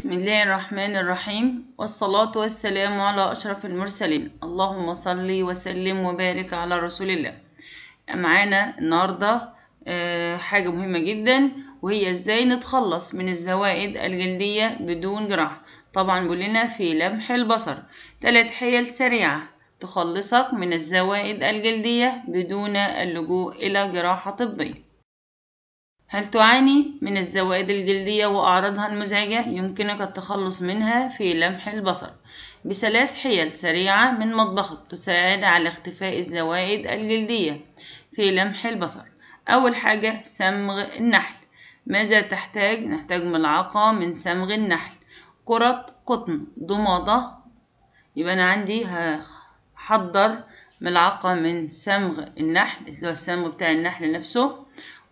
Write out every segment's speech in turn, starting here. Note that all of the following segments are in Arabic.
بسم الله الرحمن الرحيم. والصلاة والسلام على أشرف المرسلين. اللهم صل وسلم وبارك على رسول الله. معانا النهاردة آه، حاجة مهمة جدا وهي إزاي نتخلص من الزوائد الجلدية بدون جراحة. طبعا بيقول لنا في لمح البصر. ثلاث حيل سريعة تخلصك من الزوائد الجلدية بدون اللجوء إلى جراحة طبية. هل تعاني من الزوائد الجلدية وأعراضها المزعجة؟ يمكنك التخلص منها في لمح البصر. بثلاث حيل سريعة من مطبخك تساعد على اختفاء الزوائد الجلدية في لمح البصر. أول حاجة صمغ النحل. ماذا تحتاج؟ نحتاج ملعقة من صمغ النحل. كرة قطن. ضمادة. يبقى أنا عندي هحضر ملعقة من صمغ النحل اللي هو الصمغ بتاع النحل نفسه.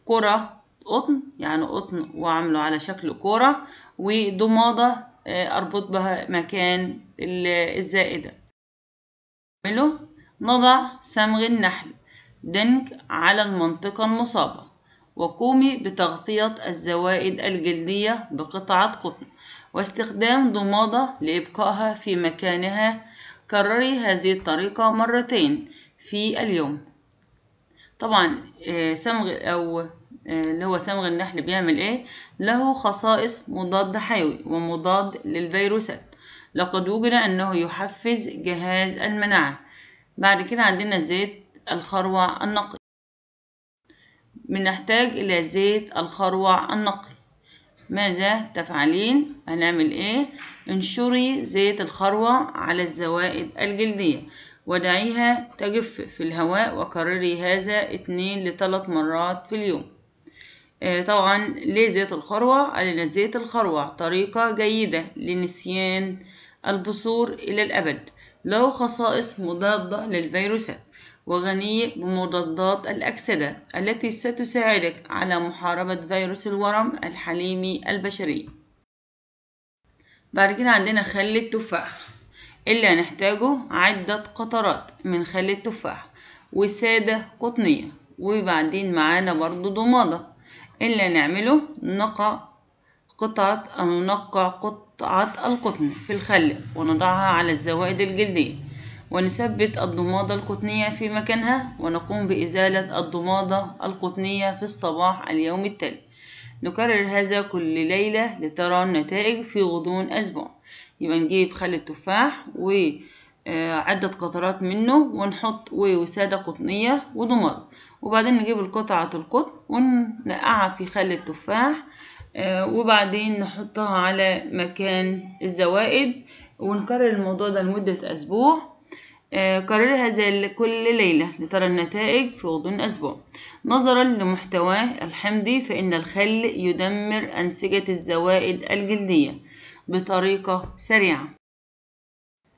كرة قطن يعني قطن وعامله على شكل كورة وضمادة أربط بها مكان الزائدة. نعمله نضع صمغ النحل دنك على المنطقة المصابة وقومي بتغطية الزوائد الجلدية بقطعة قطن. واستخدام ضمادة لإبقائها في مكانها. كرري هذه الطريقة مرتين في اليوم. طبعا صمغ أو اللي هو صمغ النحل بيعمل إيه؟ له خصائص مضاد حيوي ومضاد للفيروسات. لقد وجد أنه يحفز جهاز المناعة. بعد كده عندنا زيت الخروع النقي. بنحتاج إلى زيت الخروع النقي. ماذا تفعلين؟ هنعمل إيه؟ انشري زيت الخروع على الزوائد الجلدية. ودعيها تجف في الهواء وكرري هذا اتنين لثلاث مرات في اليوم. طبعا ليه زيت الخروع لأن زيت الخروع طريقة جيدة لنسيان البثور إلى الأبد له خصائص مضادة للفيروسات وغني بمضادات الأكسدة التي ستساعدك على محاربة فيروس الورم الحليمي البشري. بعد كده عندنا خل التفاح اللي هنحتاجه عدة قطرات من خل التفاح وسادة قطنية وبعدين معانا برضو ضمادة. اللي نعمله نقع قطعة أو نقع قطعة القطن في الخل ونضعها على الزوائد الجلدية. ونثبت الضمادة القطنية في مكانها ونقوم بإزالة الضمادة القطنية في الصباح اليوم التالي. نكرر هذا كل ليلة لترى النتائج في غضون أسبوع. يبقى نجيب خل التفاح وعدة قطرات منه ونحط وسادة قطنية وضماد وبعدين نجيب القطعة القطن وننقعها في خل التفاح وبعدين نحطها على مكان الزوائد ونكرر الموضوع ده لمدة أسبوع كرر هذا كل ليلة لترى النتائج في غضون أسبوع. نظرا لمحتواه الحمضي فإن الخل يدمر أنسجة الزوائد الجلدية بطريقة سريعة.